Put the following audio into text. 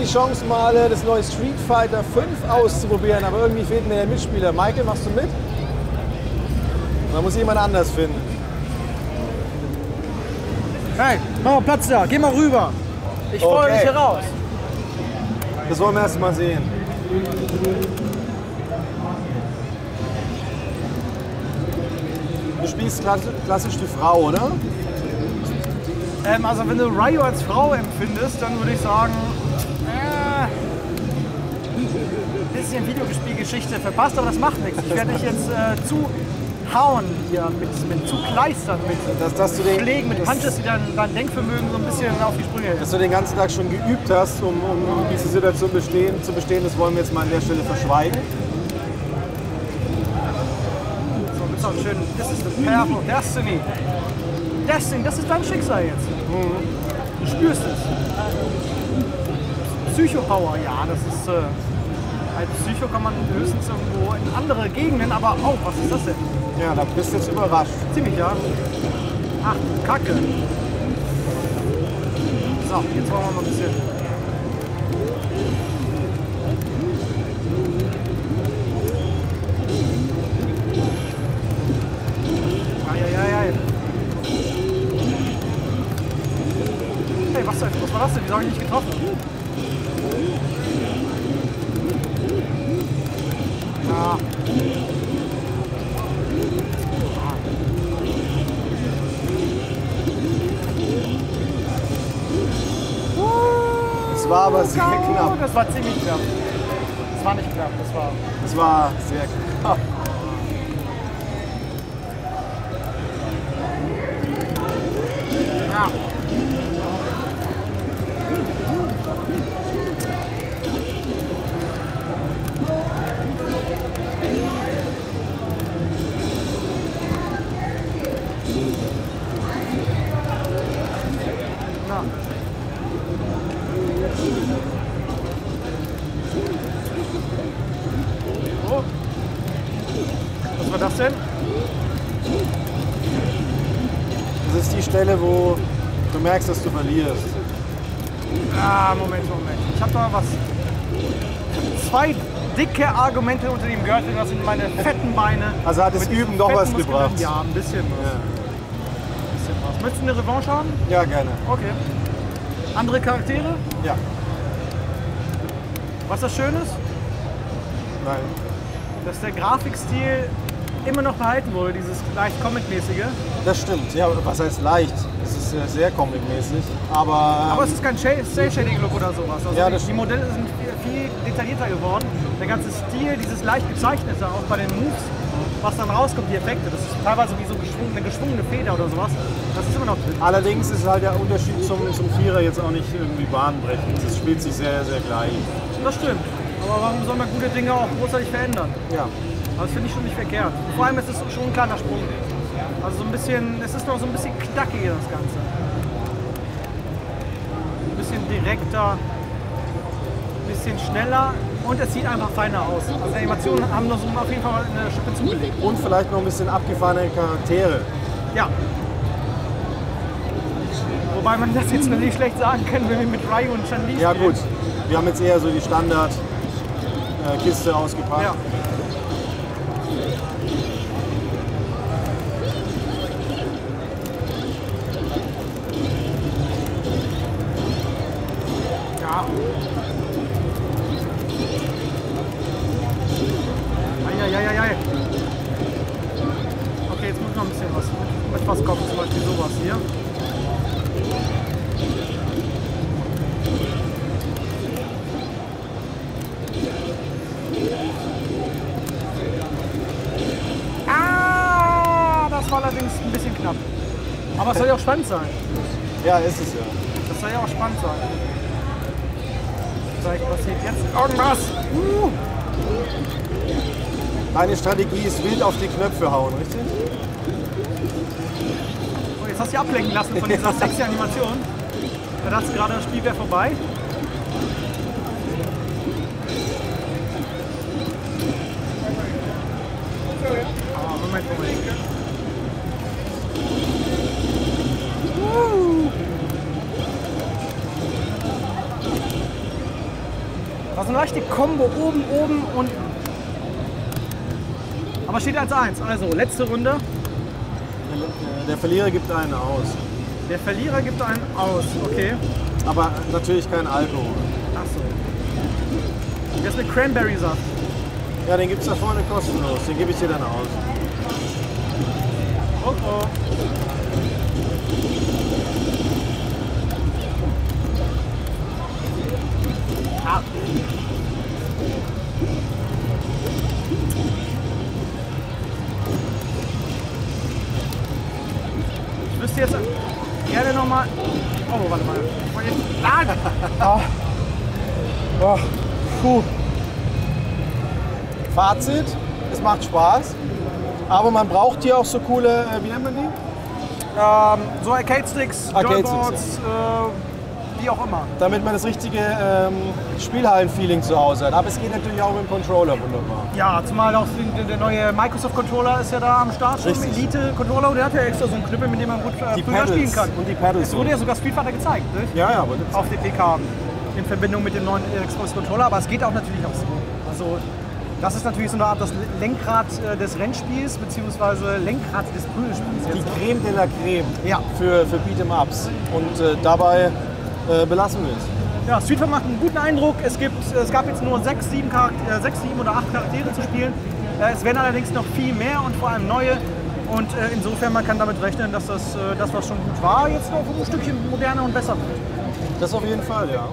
die Chance, mal äh, das neue Street Fighter 5 auszuprobieren, aber irgendwie fehlt mir der Mitspieler. Michael, machst du mit? Man muss jemand anders finden. Hey, mach mal Platz da, geh mal rüber. Ich freue Okay. dich hier raus. Das wollen wir erst mal sehen. Du spielst klass- klassisch die Frau, oder? Ähm, also wenn du Ryo als Frau empfindest, dann würde ich sagen, bisschen Videospielgeschichte verpasst, aber das macht nichts. Ich werde dich jetzt äh, zu hauen hier, mit, mit zu kleistern, mit Dass, dass, du den, Schlägen, mit Punches, die dein, dein Denkvermögen so ein bisschen auf die Sprünge dass du den ganzen Tag schon geübt hast, um, um diese Situation bestehen, zu bestehen, das wollen wir jetzt mal an der Stelle verschweigen. So, mit so einem schönen, das ist the path of destiny. Destiny, das ist dein Schicksal jetzt. Du spürst es. Psychopower, ja, das ist. Äh, als Psycho kann man höchstens irgendwo in andere Gegenden, aber auch, was ist das denn? Ja, da bist du jetzt überrascht. Ziemlich, ja. Ach du Kacke. So, jetzt wollen wir mal ein bisschen. Eieiei. Hey, was, was war das denn? Wieso habe ich nicht getroffen? Ja. Es war aber sehr Oh, knapp. das war ziemlich knapp. Das war nicht knapp, das war. Es war sehr knapp. Ja. Was war das denn? Das ist die Stelle, wo du merkst, dass du verlierst. Ah, Moment, Moment. Ich habe da was. Zwei dicke Argumente unter dem Gürtel. Das sind meine fetten Beine. Also hat das Üben doch was Muskeln. gebracht. Ja, ein bisschen was. Ein bisschen was. Möchtest du eine Revanche haben? Ja, gerne. Okay. Andere Charaktere? Ja. Was das Schöne ist, Nein. dass der Grafikstil immer noch behalten wurde, dieses leicht Comic-mäßige. Das stimmt. Ja, was heißt leicht? Es ist sehr comic-mäßig. Aber, ähm, Aber es ist kein Cell-Shading-Look oder sowas. Also Ja, die, das die Modelle sind viel, viel detaillierter geworden. Der ganze Stil, dieses leicht gezeichnete, auch bei den Moves, was dann rauskommt, die Effekte, das ist teilweise wie so geschwungen, eine geschwungene Feder oder sowas. Das ist immer noch drin. allerdings ist halt der Unterschied zum, zum Vierer jetzt auch nicht irgendwie bahnbrechend. Es spielt sich sehr, sehr gleich. Das stimmt. Aber warum soll man gute Dinge auch großartig verändern? Ja. Aber das finde ich schon nicht verkehrt. Und vor allem ist es schon ein kleiner Sprung. Also so ein bisschen, es ist noch so ein bisschen knackiger das Ganze. Ein bisschen direkter, ein bisschen schneller und es sieht einfach feiner aus. Also die Animationen haben noch so auf jeden Fall eine Schippe zugelegt. Und vielleicht noch ein bisschen abgefahrene Charaktere. Ja. Wobei man das jetzt natürlich schlecht sagen kann, wenn wir mit Ryu und Chun-Li Ja spielen. gut, wir haben jetzt eher so die Standard-Kiste ausgepackt. Ja. Ja. Knapp. Aber es soll ja auch spannend sein. Ja, ist es ja. Das soll ja auch spannend sein. Vielleicht passiert jetzt irgendwas. Uh. Deine Strategie ist wild auf die Knöpfe hauen, richtig? Oh, jetzt hast du dich ablenken lassen von dieser sexy Animation. Da dachte gerade, das Spiel wäre vorbei. Aber Moment, Moment. Eine leichte Combo oben, oben und. Aber steht als eins. Also, letzte Runde. Der Verlierer gibt einen aus. Der Verlierer gibt einen aus. Okay. Aber natürlich kein Alkohol. Ach so. Das ist mit Cranberry-Saft. Ja, den gibt es da vorne kostenlos. Den gebe ich dir dann aus. Ich wüsste jetzt gerne nochmal. Oh, warte mal. Ah, Oh, puh. Fazit, es macht Spaß. Aber man braucht hier auch so coole, äh, wie nennt man die? ähm, so Arcade-Sticks, Arcade-Sticks, Joyboards, äh, wie auch immer. Damit man das richtige ähm, Spielhallen-Feeling zu Hause hat. Aber es geht natürlich auch mit dem Controller wunderbar. Ja, zumal auch der, neue Microsoft Controller ist ja da am Start. Richtig. Elite Controller und der hat ja extra so einen Knüppel, mit dem man gut äh, Pedals spielen kann. und die Pedals. Es wurde ja sogar Street Fighter gezeigt, ne? Ja, ja, das auf der PK in Verbindung mit dem neuen Xbox Controller, aber es geht auch natürlich auch so. Also das ist natürlich so eine Art das Lenkrad äh, des Rennspiels beziehungsweise Lenkrad des Prügelspiels. die. Creme de la Creme Ja. für, für Beat'em-Ups. Und äh, dabei äh, belassen wir es. Ja, Street Fighter macht einen guten Eindruck. Es, gibt, es gab jetzt nur sechs, sieben, Charakter, äh, sechs, sieben oder acht Charaktere zu spielen. Äh, es werden allerdings noch viel mehr und vor allem neue. Und insofern man kann damit rechnen, dass das, das, was schon gut war, jetzt noch ein Stückchen moderner und besser wird. Das auf jeden Fall, ja.